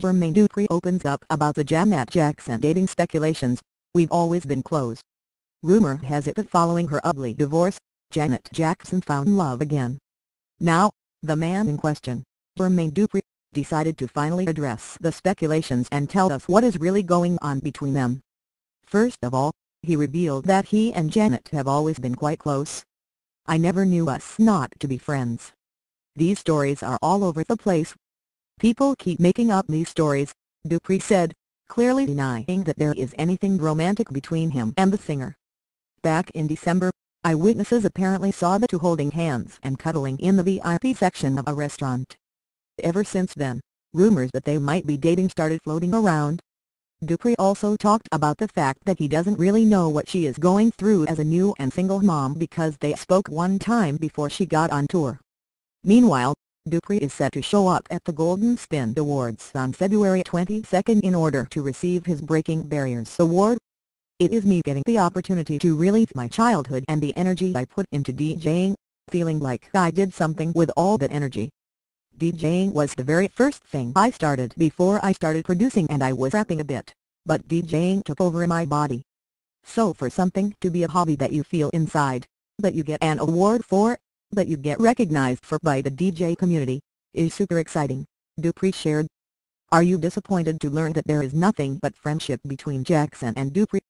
Jermaine Dupri opens up about the Janet Jackson dating speculations, we've always been close. Rumor has it that following her ugly divorce, Janet Jackson found love again. Now, the man in question, Jermaine Dupri, decided to finally address the speculations and tell us what is really going on between them. First of all, he revealed that he and Janet have always been quite close. I never knew us not to be friends. These stories are all over the place, People keep making up these stories, Dupri said, clearly denying that there is anything romantic between him and the singer. Back in December, eyewitnesses apparently saw the two holding hands and cuddling in the VIP section of a restaurant. Ever since then, rumors that they might be dating started floating around. Dupri also talked about the fact that he doesn't really know what she is going through as a new and single mom because they spoke one time before she got on tour. Meanwhile, Dupri is set to show up at the Global Spin Awards on February 22 in order to receive his Breaking Barriers Award. It is me getting the opportunity to relive my childhood and the energy I put into DJing, feeling like I did something with all that energy. DJing was the very first thing I started before I started producing and I was rapping a bit, but DJing took over my body. So for something to be a hobby that you feel inside, that you get an award for, that you get recognized for by the DJ community, is super exciting, Dupri shared. Are you disappointed to learn that there is nothing but friendship between Jackson and Dupri?